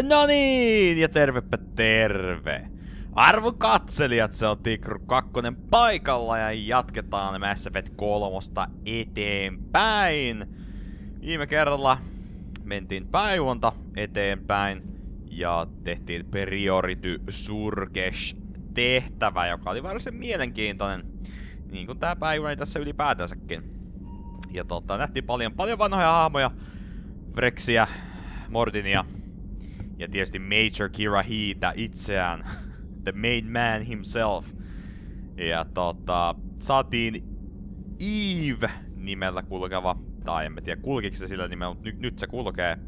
No niin, ja tervepä terve. Arvon katselijat, se on Tikru 2 paikalla ja jatketaan Mass Effect 3 eteenpäin. Viime kerralla mentiin päivonta eteenpäin ja tehtiin Priority Surgesh tehtävä, joka oli varsin mielenkiintoinen. Niin kuin tää päivä tässä ylipäätänsäkin. Ja tota, nähtiin paljon, paljon vanhoja hahmoja. Vrexiä, Mordinia ja tietysti Major Kira Heata itseään. The main man himself. Ja tota, saatiin Eve nimellä kulkeva, tai en mä tiedä kulkiko se sillä nimellä, mutta nyt, nyt se kulkee.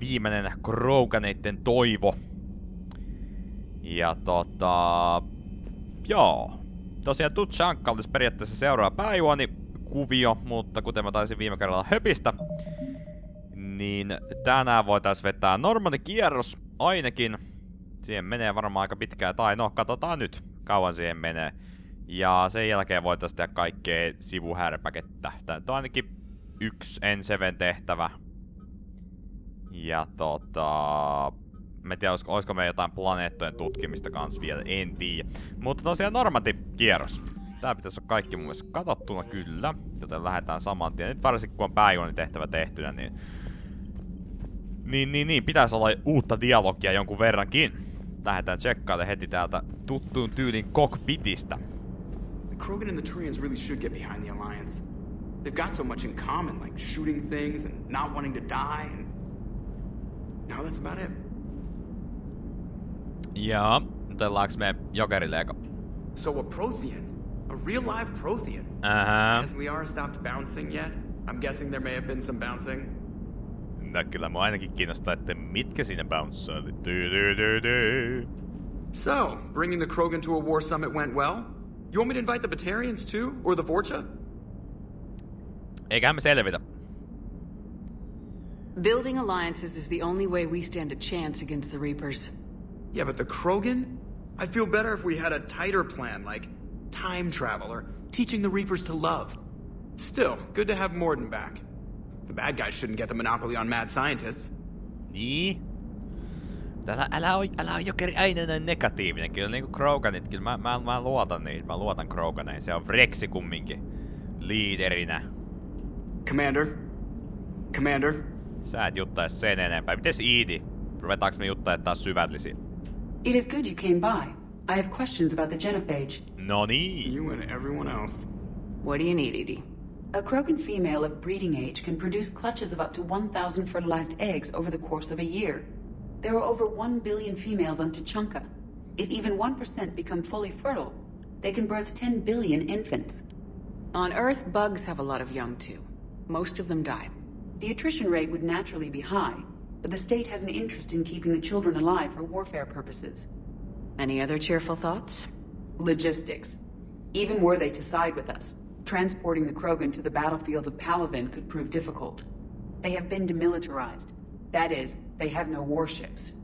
Viimeinen Kroganeitten toivo. Ja tota... Joo. Tosiaan Tutshanka olisi periaatteessa seuraava päiväni kuvio, mutta kuten mä taisin viime kerralla höpistä, niin tänään voitais vetää normaali kierros ainakin. Siihen menee varmaan aika pitkään, tai no katsotaan nyt kauan siihen menee. Ja sen jälkeen voitaisiin tehdä kaikkea sivuhärpäkettä. Tää on ainakin yksi N7 tehtävä. Ja tota... Mä en tiedä, olisiko, olisiko me jotain planeettojen tutkimista kanssa vielä, en tiedä. Mutta tosiaan normanti kierros. Tää pitäisi olla kaikki mun mielestä katsottuna kyllä, joten lähdetään saman tien. Nyt varsinkin kun on päiväinen tehtävä tehtynä, niin... Niin, niin, niin, pitäisi olla uutta dialogia jonkun verrankin. Lähdetään tsekkaamaan heti täältä tuttuun tyylin cockpitistä. The Krogan and the Turians really should get behind the Alliance. They've got so much in common, like shooting things and not wanting to die, and... No, that's about it. Joo, jutellaanko me Jokerille eka? So a Prothean. A real live Prothean. Ähä. Has Liara stopped bouncing yet? I'm guessing there may have been some bouncing. No kyllä mua ainakin kiinnostaa, että mitkä siinä bounceaili. So, bringing the Krogan to a war summit went well? You want me to invite the Batarians too? Or the Vorcha? Eiköhän me selvitä. Building alliances is the only way we stand a chance against the Reapers. Yeah, but the Krogan? I'd feel better if we had a tighter plan, like time travel or teaching the Reapers to love. Still, good to have Morden back. The bad guys shouldn't get the monopoly on mad scientists. Niin. Älä, älä, oo, älä oo jokeri aina noin negatiivinen. Kyllä niinku Kroganit, kyllä mä, mä, mä luotan niitä. Mä luotan Kroganeihin. Se on Vrexi kumminkin. Liiderinä. Commander? Commander? Sä et juttais sen enempää. Mites Iidi? Ruvetaanko me juttaa taas syvällisiä? It is good you came by. I have questions about the genophage. No niin. You and everyone else. What do you need, Edie? A Krogan female of breeding age can produce clutches of up to 1,000 fertilized eggs over the course of a year. There are over 1 billion females on Tachanka. If even 1% become fully fertile, they can birth 10 billion infants. On Earth, bugs have a lot of young too. Most of them die. The attrition rate would naturally be high, but the state has an interest in keeping the children alive for warfare purposes. Any other cheerful thoughts? Logistics. Even were they to side with us, transporting the Krogan to the battlefield of Palavin could prove difficult. They have been demilitarized. That is, they have no warships.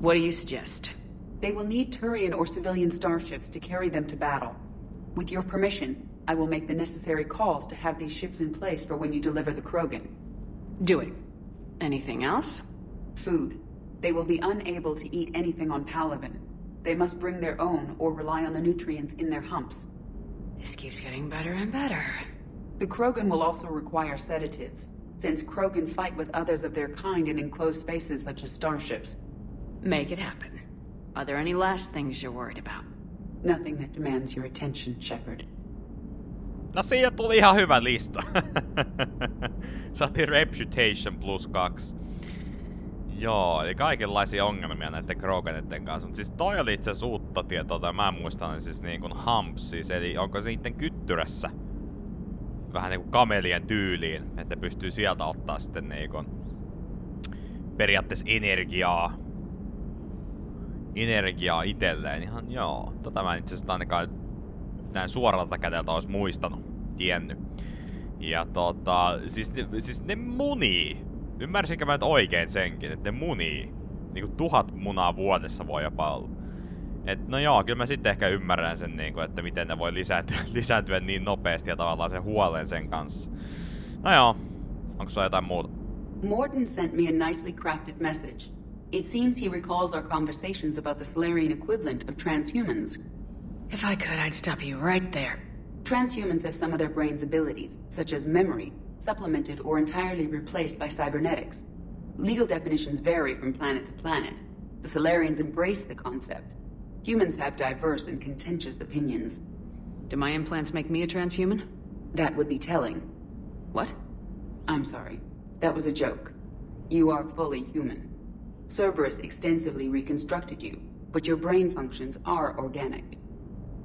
What do you suggest? They will need Turian or civilian starships to carry them to battle. With your permission, I will make the necessary calls to have these ships in place for when you deliver the Krogan. Do it. Anything else? Food. They will be unable to eat anything on Palavin. They must bring their own or rely on the nutrients in their humps. This keeps getting better and better. The Krogan will also require sedatives, since Krogan fight with others of their kind in enclosed spaces such as starships. Make it happen. Are there any last things you're worried about? Nothing that demands your attention, Shepard. No siitä tuli ihan hyvä lista. Saatiin Reputation plus kaksi. Joo, eli kaikenlaisia ongelmia näiden Kroganitten kanssa. Mutta siis toi oli itse uutta tietoa, tai mä muistan niin siis niin kuin humps, siis, eli onko se niiden kyttyrässä vähän niinku kamelien tyyliin, että pystyy sieltä ottaa sitten niinku periaatteessa energiaa energiaa itselleen. Ihan joo. Tota mä itse asiassa ainakaan näin suoralta kädeltä olisi muistanut, tiennyt. Ja tota, siis ne, siis ne munii. Ymmärsinkö mä nyt oikein senkin, että ne munii. Niinku tuhat munaa vuodessa voi jopa olla. Et, no joo, kyllä mä sitten ehkä ymmärrän sen, niinku, että miten ne voi lisääntyä, lisääntyä niin nopeasti ja tavallaan sen huolen sen kanssa. No joo, onko sulla jotain muuta? Morden sent me a nicely crafted message. It seems he recalls our conversations about the Solarian equivalent of transhumans. If I could, I'd stop you right there. Transhumans have some of their brain's abilities, such as memory, supplemented or entirely replaced by cybernetics. Legal definitions vary from planet to planet. The Solarians embrace the concept. Humans have diverse and contentious opinions. Do my implants make me a transhuman? That would be telling. What? I'm sorry. That was a joke. You are fully human. Cerberus extensively reconstructed you, but your brain functions are organic.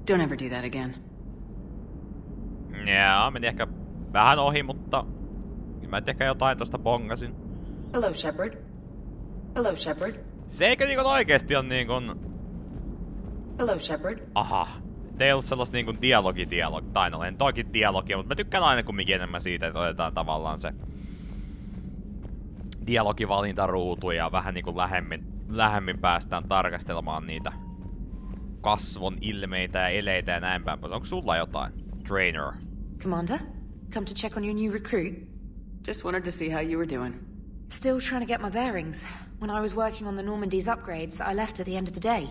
Don't ever do that again. Jaa, meni ehkä vähän ohi, mutta mä en ehkä jotain tosta bongasin. Hello, Shepard. Hello, Shepard. Se eikö niinku oikeesti on niinku... Hello, Shepard. Aha. Te ei ollut sellaista niinku dialogi-dialogi, tai no en toikin dialogia, mutta mä tykkään aina kumminkin enemmän siitä, että otetaan tavallaan se dialogivalintaruutu ja vähän niinku lähemmin, lähemmin päästään tarkastelemaan niitä kasvon ilmeitä ja eleitä ja näin päin. Onko sulla jotain? Trainer. Commander, come to check on your new recruit. Just wanted to see how you were doing. Still trying to get my bearings. When I was working on the Normandy's upgrades, I left at the end of the day.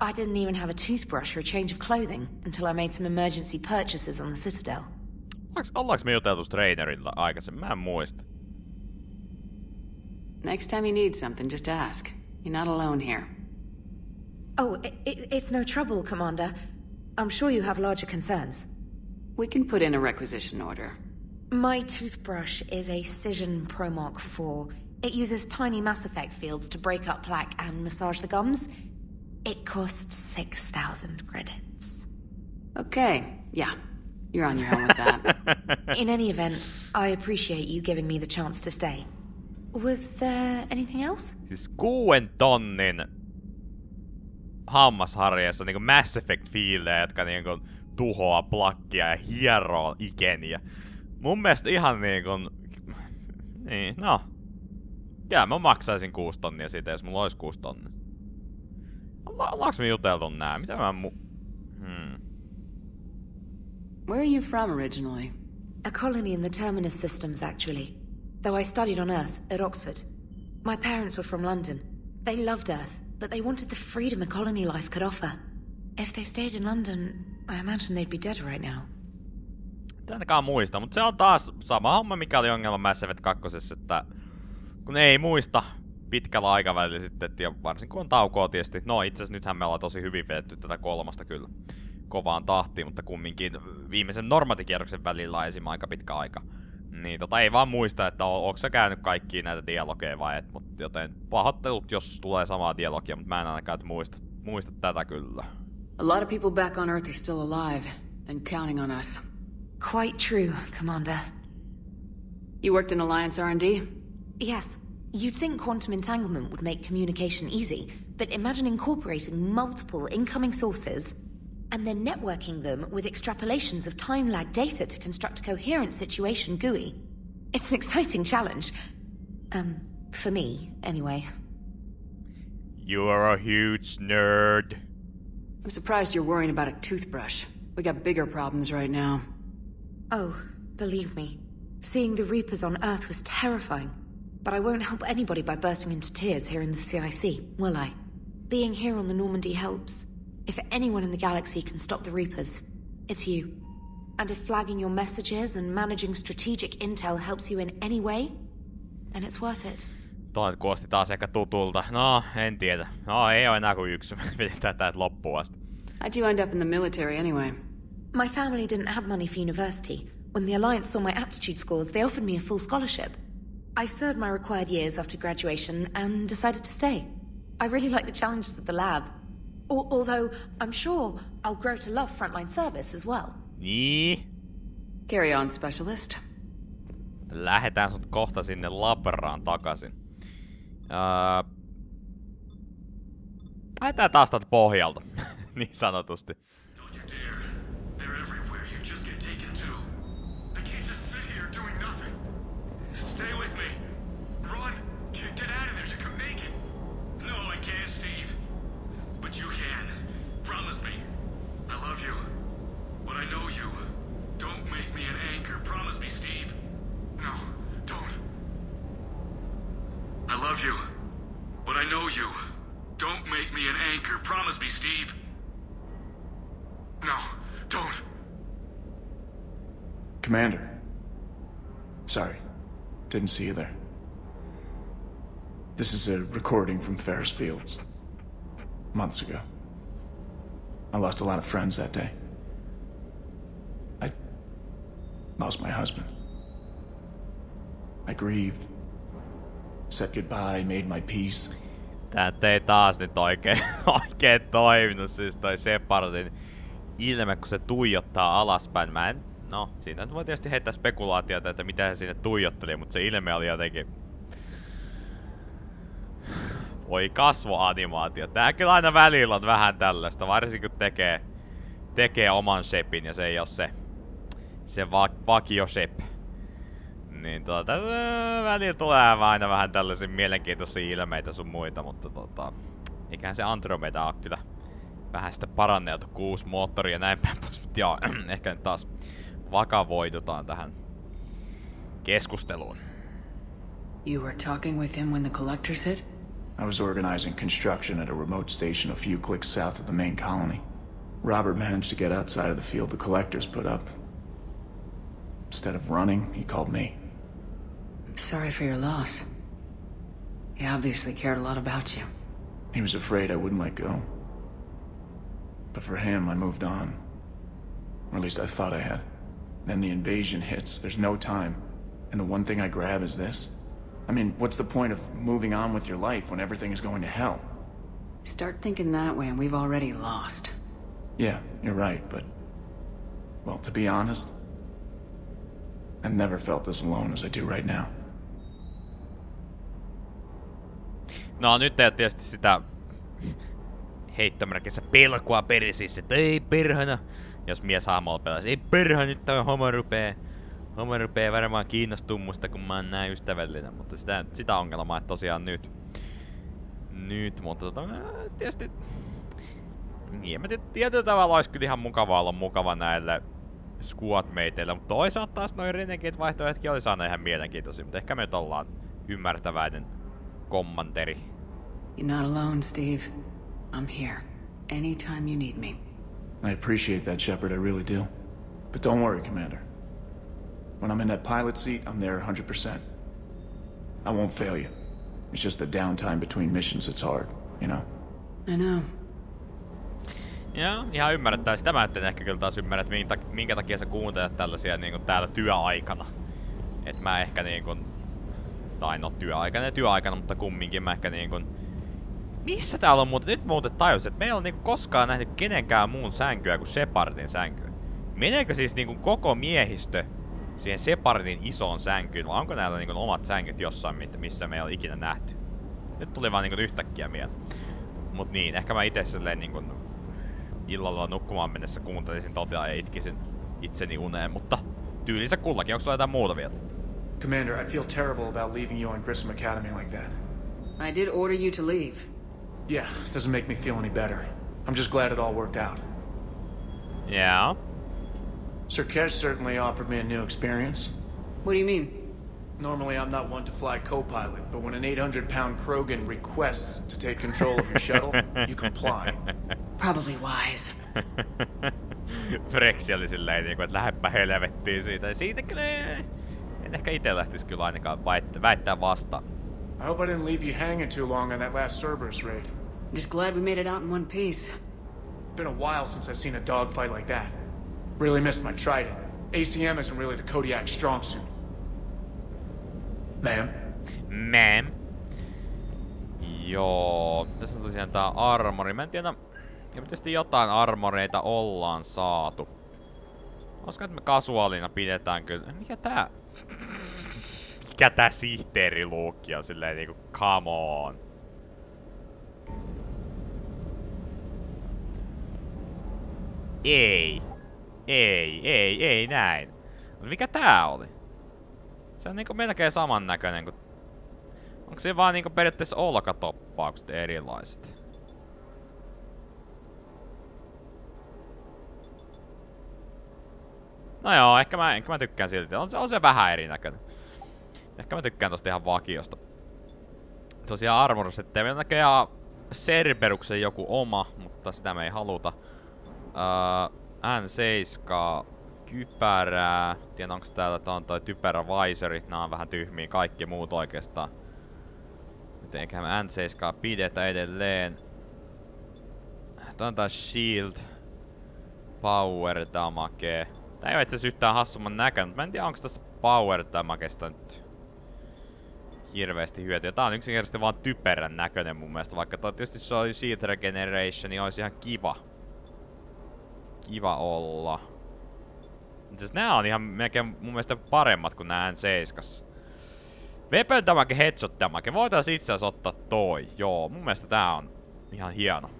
I didn't even have a toothbrush or a change of clothing until I made some emergency purchases on the Citadel. Ollaanko, ollaanko me juteltu trainerilla aikaisemmin? Mä en muista. Next time you need something, just ask. You're not alone here. Oh, i i it's no trouble, Commander. I'm sure you have larger concerns. We can put in a requisition order. My toothbrush is a Cision Pro Mark IV. It uses tiny Mass Effect fields to break up plaque and massage the gums. It costs 6,000 credits. Okay, yeah. You're on your own with that. In any event, I appreciate you giving me the chance to stay. Was there anything else? Siis kuuden tonnin hammasharjassa niinku Mass Effect fiilejä, jotka niinku tuhoaa plakkia ja hieroo ikeniä. Mun mielestä ihan niinku... Niin, no. Kyllä mä maksaisin kuusi tonnia siitä, jos mulla olisi kuusi tonnia. Olla, ollaanko me juteltu nää? Mitä mä mu... Hmm. Where are you from originally? A colony in the Terminus systems, actually. Though I studied on Earth, at Oxford. My parents were from London. They loved Earth, but they wanted the freedom a colony life could offer. If they stayed in London, I imagine they'd be dead right now. Ainakaan muista, mutta se on taas sama homma, mikä oli ongelma Mass Effect 2, että kun ei muista pitkällä aikavälillä sitten, ja varsinkin kun on taukoa tietysti. No itse asiassa nythän me ollaan tosi hyvin vedetty tätä kolmasta kyllä kovaan tahtiin, mutta kumminkin viimeisen normatikierroksen välillä on esim. aika pitkä aika. Niin tota ei vaan muista, että on, onko sä käynyt kaikkia näitä dialogeja vai et, mutta joten pahoittelut, jos tulee samaa dialogia, mutta mä en ainakaan muista, muista tätä kyllä. A lot of people back on Earth are still alive and counting on us. Quite true, Commander. You worked in Alliance R&D? Yes, you'd think quantum entanglement would make communication easy, but imagine incorporating multiple incoming sources and then networking them with extrapolations of time lag data to construct a coherent situation GUI. It's an exciting challenge. Um, for me, anyway. You are a huge nerd. I'm surprised you're worrying about a toothbrush. We got bigger problems right now. Oh, believe me, seeing the Reapers on Earth was terrifying. But I won't help anybody by bursting into tears here in the CIC, will I? Being here on the Normandy helps. If anyone in the galaxy can stop the Reapers, it's you. And if flagging your messages and managing strategic intel helps you in any way, then it's worth it. Toi kuosti taas ehkä tutulta. No, en tiedä. No, ei ole enää kuin yksi. Vedetään tää loppuun asti. How'd you end up in the military anyway? My family didn't have money for university. When the Alliance saw my aptitude scores, they offered me a full scholarship. I served my required years after graduation and decided to stay. I really like the challenges of the lab. Al- although, I'm sure I'll grow to love frontline service as well. Niin. Carry on, specialist. Lähetään sut kohta sinne labraan takaisin. Öö... Lähetään taas täältä pohjalta, niin sanotusti. But I know you. Don't make me an anchor. Promise me, Steve. No, don't. Commander. Sorry. Didn't see you there. This is a recording from Ferris Fields. Months ago. I lost a lot of friends that day. I lost my husband. I grieved. Said goodbye, made my peace. Tää ei taas nyt oikein, oikein toiminut, siis toi Shepardin ilme, kun se tuijottaa alaspäin. Mä en, no, siinä voi tietysti heittää spekulaatiota, että mitä se sinne tuijotteli, mutta se ilme oli jotenkin... Voi kasvoanimaatio. Tää kyllä aina välillä on vähän tällaista, varsinkin kun tekee, tekee oman shepin ja se ei oo se, se va vakio shep. Niin tota, välillä tulee aina vähän tällaisia mielenkiintoisia ilmeitä sun muita, mutta tota, eiköhän se Andromeda oo kyllä vähän sitä paranneltu kuusi moottori ja näin päin pois, mutta joo, ehkä nyt taas vakavoidutaan tähän keskusteluun. You were talking with him when the collectors hit? I was organizing construction at a remote station a few clicks south of the main colony. Robert managed to get outside of the field the collectors put up. Instead of running, he called me. I'm sorry for your loss. He obviously cared a lot about you. He was afraid I wouldn't let go. But for him, I moved on. Or at least I thought I had. Then the invasion hits, there's no time. And the one thing I grab is this. I mean, what's the point of moving on with your life when everything is going to hell? Start thinking that way and we've already lost. Yeah, you're right, but... Well, to be honest, I've never felt as alone as I do right now. No nyt ei tietysti sitä heittomerkissä pelkoa perisissä, että ei perhana. Jos mies hahmolla pelasi, ei perhana, nyt tää homo rupee. Homo rupee varmaan kiinnostua musta, kun mä oon näin ystävällinen. Mutta sitä, sitä ongelmaa, että tosiaan nyt. Nyt, mutta tota, tietysti... Niin, mä tietyllä tavalla olisi kyllä ihan mukava olla mukava näille squadmateille, mutta toisaalta taas noin Renegade vaihtoehdotkin oli saanut ihan mielenkiintoisia, mutta ehkä me nyt ollaan ymmärtäväinen kommanteri. You're not alone, Steve. I'm here. Anytime you need me. I appreciate that, Shepard, I really do. But don't worry, Commander. When I'm in that pilot seat, I'm there 100%. I won't fail you. It's just the downtime between missions that's hard, you know? I know. Joo, ihan ymmärrettää. Sitä mä etten ehkä kyllä taas ymmärrä, että minkä, minkä takia sä kuuntelet tällaisia niin kuin täällä työaikana. Et mä ehkä niin kuin, tai no työaikana ja työaikana, mutta kumminkin mä ehkä niin kuin, missä täällä on muuten, nyt muuten tajus, että me ei ole niinku koskaan nähnyt kenenkään muun sänkyä kuin Shepardin sänkyä. Meneekö siis niinku koko miehistö siihen Shepardin isoon sänkyyn, vai onko näillä niinku omat sänkyt jossain, missä me ei ole ikinä nähty? Nyt tuli vaan niinku yhtäkkiä mieleen. Mut niin, ehkä mä itse silleen niinku illalla nukkumaan mennessä kuuntelisin tota ja itkisin itseni uneen, mutta tyylinsä kullakin. Onko sulla jotain muuta vielä? Commander, I feel terrible about leaving you on Grissom Academy like that. I did order you to leave. Yeah, doesn't make me feel any better. I'm just glad it all worked out. Yeah. Sir Kesh certainly offered me a new experience. What do you mean? Normally, I'm not one to fly co-pilot, but when an 800-pound Krogan requests to take control of your shuttle, you comply. Probably wise. Frexi oli silleen niinku, että lähdepä helvettiin siitä. Ja siitä kyllä en ehkä itse lähtisi kyllä ainakaan väittää, väittää vastaan. I hope I didn't leave you hanging too long on that last Cerberus raid. Just glad we made it out in one piece. Been a while since I've seen a dogfight like that. Really missed my trident. ACM isn't really the Kodiak strong suit. Ma'am? Ma'am. Joo, tässä on tosiaan tää armori. Mä en tiedä, ja tietysti jotain armoreita ollaan saatu. Olisiko, että me kasuaalina pidetään kyllä. Mikä tää? Mikä tää sihteeriluukki on silleen niinku, come on. Ei. Ei, ei, ei näin. Mikä tää oli? Se on niinku melkein samannäköinen kuin... Onko se vaan niinku periaatteessa olkatoppaukset erilaiset? No joo, ehkä mä, ehkä mä tykkään silti. On se, on se vähän erinäköinen. Ehkä mä tykkään tosta ihan vakiosta. tosiaan armorsetteja. Meillä näköjään Cerberuksen joku oma, mutta sitä me ei haluta. Uh, N7 kypärää. Tiedän onko täällä tää on toi typerä visori. Nää on vähän tyhmiä kaikki muut oikeastaan. Mitenköhän N7 pidetä edelleen. Tää on taas shield. Power damage. Tää ei oo itse yhtään hassumman näköinen, mutta mä en tiedä onko tässä power damagesta nyt hirveästi hyötyä. Tää on yksinkertaisesti vaan typerän näköinen mun mielestä, vaikka tietysti se oli Shield Regeneration, niin olisi ihan kiva. Kiva olla. Siis nää on ihan melkein mun mielestä paremmat kuin nää N7. Weapon damage, headshot damage. Voitais itse asiassa ottaa toi. Joo, mun mielestä tää on ihan hieno.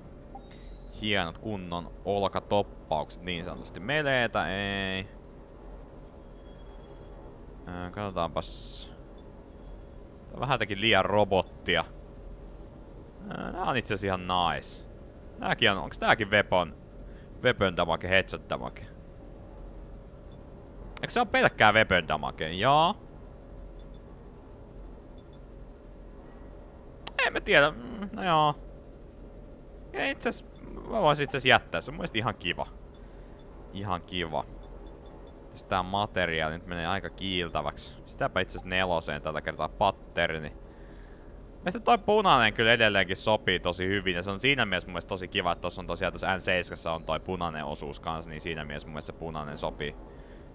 Hienot kunnon olkatoppaukset niin sanotusti. Meleetä ei. Ää, katsotaanpas. Vähän jotenkin liian robottia. Ää, nää on itse asiassa ihan nice. Nääkin on, onks tääkin weapon? Weapon damage, headshot damage. Eikö se on pelkkää weapon damage? Joo. En mä tiedä. Mm, no joo. Ja itse mä voisin itse jättää. Se on mun ihan kiva. Ihan kiva. Sitä materiaali nyt menee aika kiiltäväksi. Sitäpä itse asiassa neloseen tällä kertaa patterni. Ja sitten toi punainen kyllä edelleenkin sopii tosi hyvin. Ja se on siinä mielessä mun mielestä tosi kiva, että tossa on tosiaan tuossa N7 on toi punainen osuus kanssa. Niin siinä mielessä mun mielestä se punainen sopii.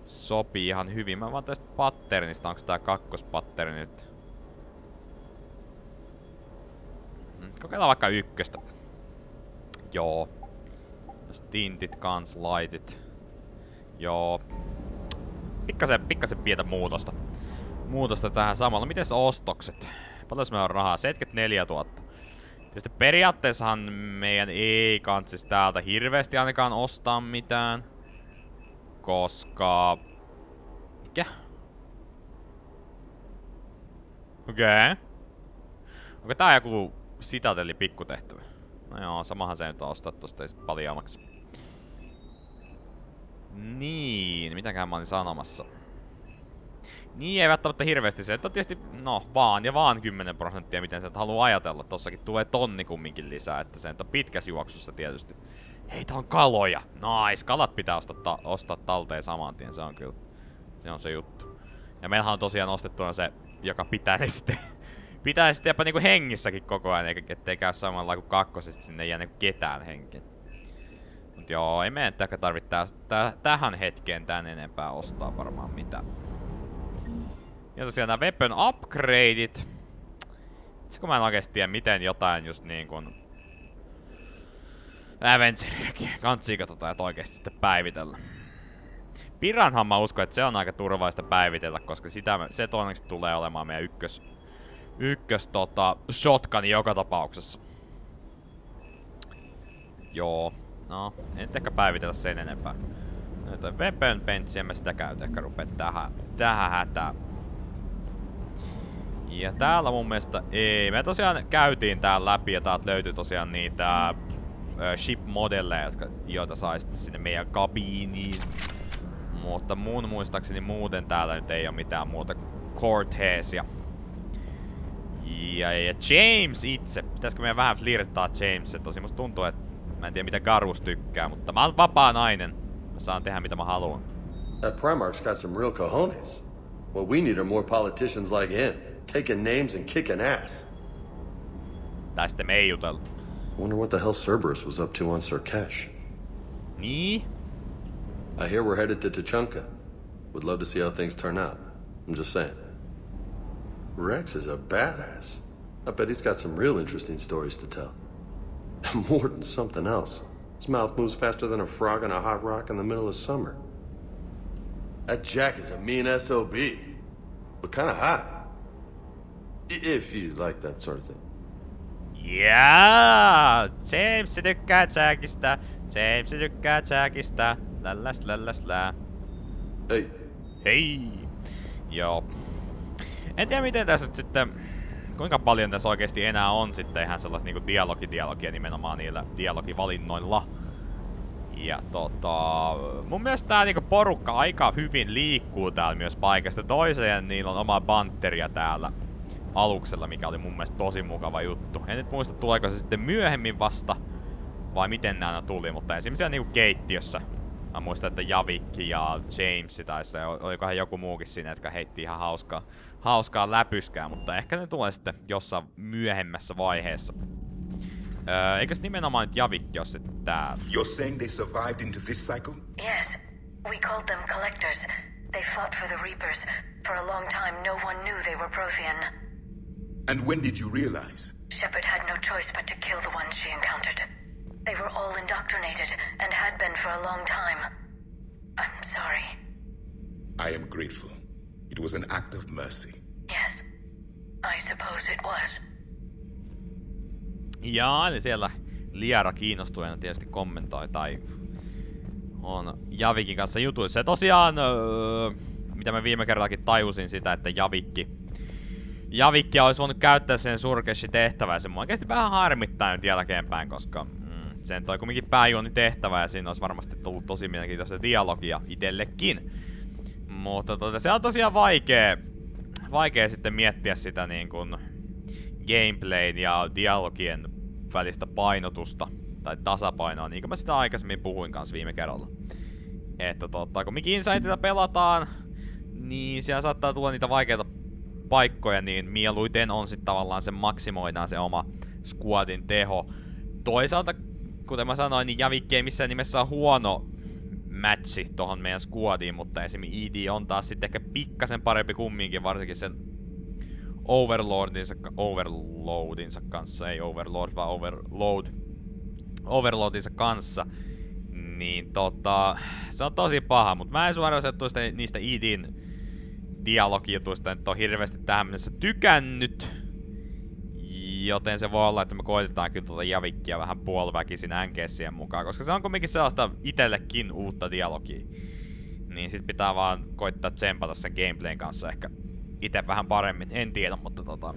Sopii ihan hyvin. Mä vaan tästä patternista, onko tää kakkospatterni nyt? Hmm, kokeillaan vaikka ykköstä. Joo. Tintit kans, lightit. Joo. Pikkasen, pikkasen pientä muutosta. Muutosta tähän samalla. Miten ostokset? Paljon meillä on rahaa? 74 000. Tietysti periaatteessahan meidän ei kantsis täältä hirveästi ainakaan ostaa mitään. Koska... Mikä? Okei. Okay. Onko tää joku sitatelli pikkutehtävä? No joo, samahan se nyt ostaa tosta paljon maksaa. Niin, mitäkään mä olin sanomassa. Niin, ei välttämättä hirveästi se, että tietysti, no, vaan ja vaan 10 prosenttia, miten se haluaa ajatella. Tossakin tulee tonni kumminkin lisää, että se on pitkässä juoksussa tietysti. Hei, tää on kaloja! Nice, kalat pitää ostaa, ta ostaa talteen saman tien, se on kyllä, se on se juttu. Ja meillähän on tosiaan ostettuna se, joka pitää sitten, pitää sitten jopa niinku hengissäkin koko ajan, ettei käy samalla kuin kakkosesta, sinne jää niinku ketään henkeä. Mut joo, ei meidän ehkä tarvitse täh tähän hetkeen tän enempää ostaa varmaan mitään. Ja tosiaan nämä weapon upgradeit. Itse kun mä en oikeesti tiedä miten jotain just niin kuin Avengeriakin kantsii katsotaan, että oikeesti sitten päivitellä. Piranhan mä uskon, että se on aika turvallista päivitellä, koska sitä, se todennäköisesti tulee olemaan meidän ykkös, ykkös tota, shotgun joka tapauksessa. Joo, No, en nyt ehkä päivitellä sen enempää. Toi weapon bench, en mä sitä käytä ehkä rupea tähän, tähän hätään. Ja täällä mun mielestä ei. Me tosiaan käytiin täällä läpi ja täältä löytyy tosiaan niitä ship modelleja, jotka, joita sai sitten sinne meidän kabiiniin. Mutta mun muistaakseni muuten täällä nyt ei ole mitään muuta Cortezia. Ja, ja James itse. Pitäisikö meidän vähän flirttaa James? Tosi musta tuntuu, että Mä en tiedä mitä Garus tykkää, mutta mä oon vapaa nainen. Mä saan tehdä mitä mä haluan. That Primarch's got some real cojones. What we need are more politicians like him, taking names and kicking ass. Tai sitten me ei jutella. Wonder what the hell Cerberus was up to on Surkesh. Niin? I hear we're headed to Tachanka. Would love to see how things turn out. I'm just saying. Rex is a badass. I bet he's got some real interesting stories to tell. More than something else. His mouth moves faster than a frog on a hot rock in the middle of summer. That Jack is a mean SOB, but kind of hot. If you like that sort of thing. Yeah, James tykkää Jackista. James tykkää Jackista. Lälläs, lälläs, lää. Hei. Hei. Joo. En tiedä miten tässä nyt sitten kuinka paljon tässä oikeasti enää on sitten ihan sellaista niinku dialogidialogia nimenomaan niillä dialogivalinnoilla. Ja tota, mun mielestä tää niinku porukka aika hyvin liikkuu täällä myös paikasta toiseen, niillä on oma banteria täällä aluksella, mikä oli mun mielestä tosi mukava juttu. En nyt muista, tuleeko se sitten myöhemmin vasta, vai miten nämä tuli, mutta esimerkiksi niinku keittiössä. Mä muistan, että Javikki ja James tai se, olikohan joku muukin siinä, jotka heitti ihan hauskaa, hauskaa läpyskää, mutta ehkä ne tulee sitten jossain myöhemmässä vaiheessa. Öö, eikös nimenomaan nyt Javikki ole sitten täällä? You're saying they survived into this cycle? Yes. We called them collectors. They fought for the Reapers. For a long time, no one knew they were Prothean. And when did you realize? Shepard had no choice but to kill the ones she encountered. They were all indoctrinated, and had been for a long time. I'm sorry. I am grateful. It was an act of mercy. Yes. I suppose it was. Ja, eli siellä Liara kiinnostuneena tietysti kommentoi tai on Javikin kanssa jutuissa. Ja tosiaan, öö, mitä mä viime kerrallakin tajusin sitä, että Javikki Javikki olisi voinut käyttää sen surkeshi tehtävää. Se mua oikeasti vähän harmittaa nyt jälkeenpäin, koska mm, sen toi kumminkin pääjuoni tehtävä ja siinä olisi varmasti tullut tosi mielenkiintoista dialogia itsellekin. Mutta tota, se on tosiaan vaikea, vaikea sitten miettiä sitä niin kuin gameplayn ja dialogien välistä painotusta tai tasapainoa, niin kuin mä sitä aikaisemmin puhuin kanssa viime kerralla. Että tota, kun Mikin Insightia pelataan, niin siellä saattaa tulla niitä vaikeita paikkoja, niin mieluiten on sitten tavallaan se maksimoidaan se oma squadin teho. Toisaalta, kuten mä sanoin, niin Javikki ei missään nimessä on huono matchi tohon meidän squadiin, mutta esimerkiksi ED on taas sitten ehkä pikkasen parempi kumminkin, varsinkin sen Overlordinsa, Overloadinsa kanssa, ei Overlord, vaan Overload, Overloadinsa kanssa. Niin tota, se on tosi paha, mutta mä en suoraan niistä EDin dialogijutuista nyt on hirveästi tähän mennessä tykännyt. Joten se voi olla, että me koitetaan kyllä tuota Javikkia vähän puoliväkisin NGSien mukaan, koska se on kumminkin sellaista itellekin uutta dialogia. Niin sit pitää vaan koittaa tsempata sen gameplayn kanssa ehkä itse vähän paremmin. En tiedä, mutta tota...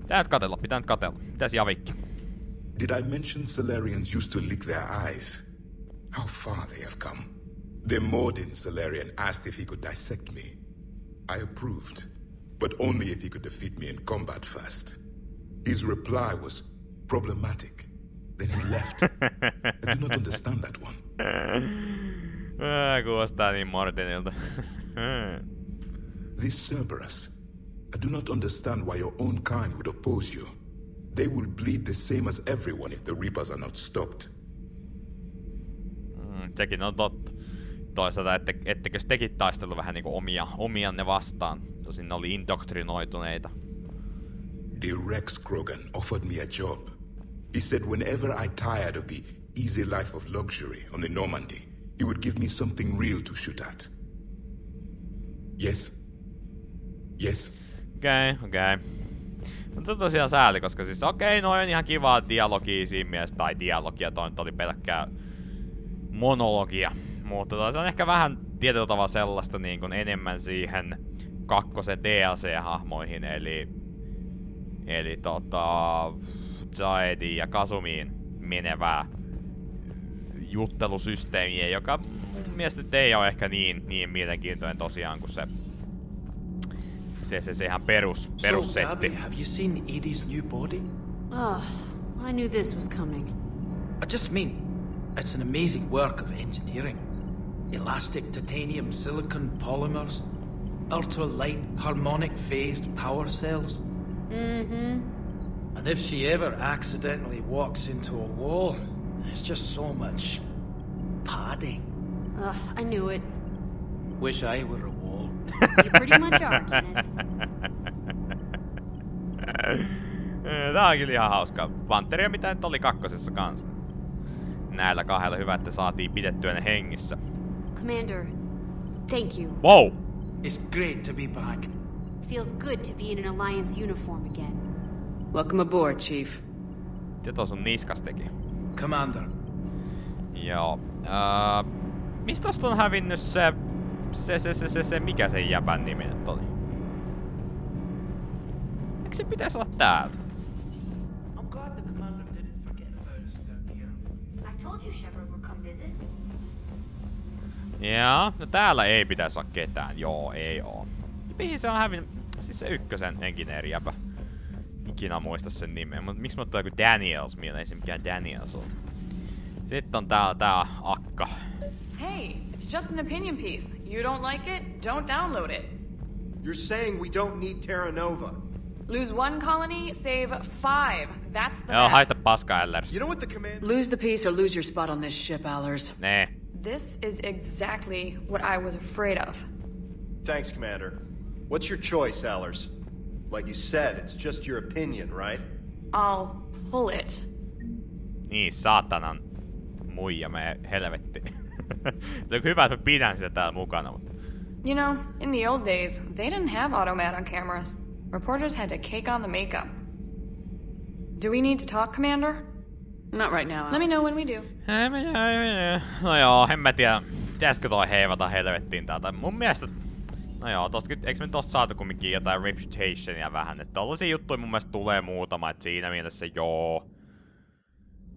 Pitää nyt katella, pitää nyt katella. Mitäs Javikki? Did I mention Salarians used to lick their eyes? How far they have come. The Mordin Salarian asked if he could dissect me. I approved, but only if he could defeat me in combat first. His reply was problematic. Then he left. I do not understand that one. Kuulostaa niin Mordinilta. This Cerberus. I do not understand why your own kind would oppose you. They will bleed the same as everyone if the Reapers are not stopped. Mm, sekin on totta. Toisaalta, ette, ettekö tekin taistelu vähän niinku omia, omianne vastaan? Tosin ne oli indoktrinoituneita. The Rex Krogan offered me a job. He said whenever I tired of the easy life of luxury on the Normandy, he would give me something real to shoot at. Yes. Yes. Okei, okay, okei. Okay. Mutta se on tosiaan sääli, koska siis okei, okay, noin on ihan kivaa dialogia siinä mielessä, tai dialogia, toi nyt oli pelkkää monologia. Mutta tota, se on ehkä vähän tietyllä tavalla sellaista niin kuin enemmän siihen kakkosen DLC-hahmoihin, eli eli tota Zaediin ja Kasumiin menevää juttelusysteemiä, joka mun mielestä ei ole ehkä niin, niin mielenkiintoinen tosiaan kuin se se, se, se ihan perus, perussetti. So, have you seen Edie's new body? Oh, I knew this was coming. I just mean, it's an amazing work of engineering. Elastic titanium silicon polymers, ultra-light harmonic phased power cells. Mm-hmm. And if she ever accidentally walks into a wall, there's just so much padding. Ugh, I knew it. Wish I were a wall. you pretty much are, Kenneth. Tää on kyllä ihan hauska. Panteria mitä nyt oli kakkosessa kanssa. Näillä kahdella hyvä, että saatiin pidettyä ne hengissä. Commander, thank you. Wow! It's great to be back. Feels good to be in an Alliance uniform again. Welcome aboard, Chief. Tuossa on niskas teki? Commander. Joo. Uh, mistä on hävinnyt se, se, se, se, se, se, mikä sen jäpän nimi nyt oli? Eikö se pitäisi olla täällä? I'm glad the commander didn't forget about us down here. I told you Shepard would come visit. Joo, no täällä ei pitäisi olla ketään. Joo, ei oo. Mihin se on hävinnyt? Siis se ykkösen engineerijäpä. Ikinä muista sen nimeä, mutta miksi mä joku Daniels mieleen, ei se mikään Daniels on. Sitten on täällä tää akka. Hey, it's just an opinion piece. You don't like it? Don't download it. You're saying we don't need Terra Nova. Lose one colony, save five. That's the Joo, haista paska Ellers. You know what the command... Lose the piece or lose your spot on this ship, Allers. Nee. This is exactly what I was afraid of. Thanks, Commander. What's your choice, Allers? Like you said, it's just your opinion, right? I'll pull it. Niin, saatanan muija me helvetti. se on hyvä, että pidän sitä täällä mukana, mutta... You know, in the old days, they didn't have automat on cameras. Reporters had to cake on the makeup. Do we need to talk, Commander? Not right now. Let me know when we do. No joo, en mä tiedä. Pitäisikö toi heivata helvettiin täältä? Mun mielestä... No joo, tosta, eikö me tosta saatu kumminkin jotain reputationia vähän? Että tollasia juttuja mun mielestä tulee muutama, että siinä mielessä joo.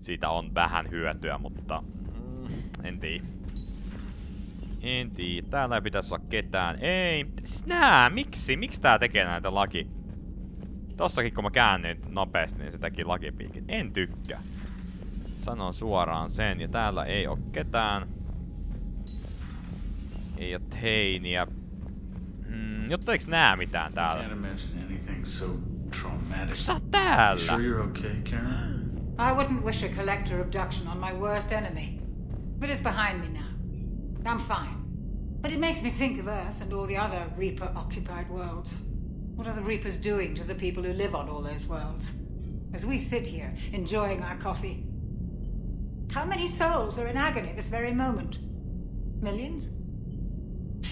Siitä on vähän hyötyä, mutta... Mm, en tiedä. En tiedä. Täällä ei pitäisi olla ketään. Ei. Siis nää, miksi? Miksi tää tekee näitä laki? Tossakin kun mä käännyin nopeasti, niin se teki lakipiikin. En tykkää. Sanon suoraan sen. Ja täällä ei oo ketään. Ei oo teiniä. Jotta eiks nää mitään täällä? Can't imagine anything so traumatic. Sä oot täällä! Sure you're okay, Karen? I wouldn't wish a collector abduction on my worst enemy. But it's behind me now. I'm fine. But it makes me think of Earth and all the other Reaper-occupied worlds. What are the Reapers doing to the people who live on all those worlds? As we sit here, enjoying our coffee. How many souls are in agony this very moment? Millions?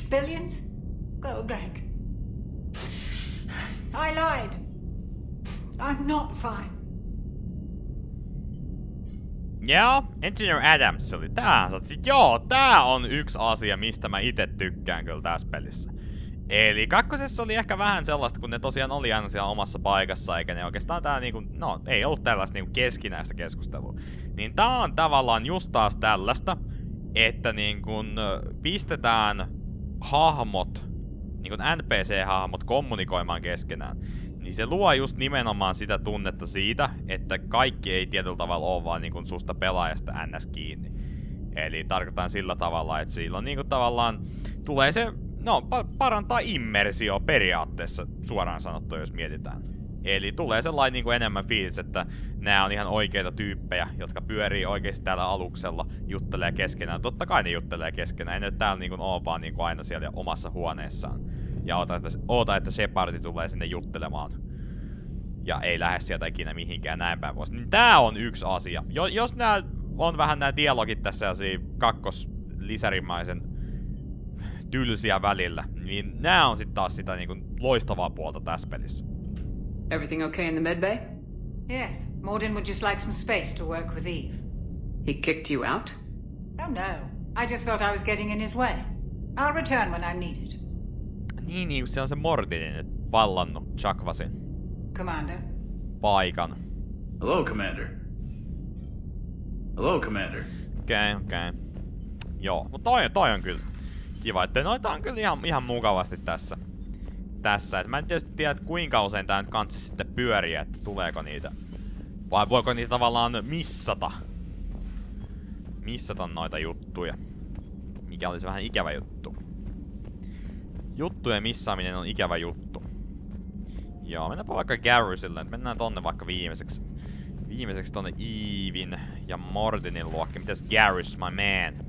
Billions? Oh, Greg. I lied. I'm not fine. Joo, Engineer Adams oli tää. Joo, tää on yksi asia, mistä mä itse tykkään kyllä tässä pelissä. Eli kakkosessa oli ehkä vähän sellaista, kun ne tosiaan oli aina siellä omassa paikassa, eikä ne oikeastaan tää niinku, no ei ollut tällaista niinku keskinäistä keskustelua. Niin tää on tavallaan just taas tällaista, että niinku pistetään hahmot, niinku NPC-hahmot kommunikoimaan keskenään. Niin se luo just nimenomaan sitä tunnetta siitä, että kaikki ei tietyllä tavalla ole vaan niinku susta pelaajasta ns kiinni. Eli tarkoitan sillä tavalla, että silloin niinku tavallaan tulee se, no pa- parantaa immersio periaatteessa suoraan sanottu, jos mietitään. Eli tulee sellainen niinku enemmän fiilis, että nämä on ihan oikeita tyyppejä, jotka pyörii oikeasti täällä aluksella, juttelee keskenään. Totta kai ne juttelee keskenään, ei ne täällä niinku ole vaan niinku aina siellä omassa huoneessaan. Ja oota, että, oota, että Shepardi tulee sinne juttelemaan. Ja ei lähde sieltä ikinä mihinkään näin päin pois. Niin tää on yksi asia. Jo, jos nää on vähän nämä dialogit tässä kakkos lisärimaisen tylsiä välillä, niin nämä on sitten taas sitä niinku loistavaa puolta tässä pelissä. Everything okay in the medbay? Yes, Morden would just like some space to work with Eve. He kicked you out? Oh no, I just felt I was getting in his way. I'll return when I'm needed. Niin, niin, se on se Mordinin nyt vallannut Chakvasin Commander. paikan. Hello, Commander. Hello, Commander. Okei, okay, okei. Okay. Joo, mutta toi, toi on kyllä kiva, että noita on kyllä ihan, ihan mukavasti tässä. Tässä, et mä en tietysti tiedä, että kuinka usein tää nyt kanssa sitten pyörii, että tuleeko niitä. Vai voiko niitä tavallaan missata? Missata noita juttuja. Mikä olisi vähän ikävä juttu. Juttujen missaaminen on ikävä juttu. Joo, mennäänpä vaikka Garrusille. Mennään tonne vaikka viimeiseksi. Viimeiseksi tonne Eevin ja Mordinin luokki. Mitäs Garrus, my man?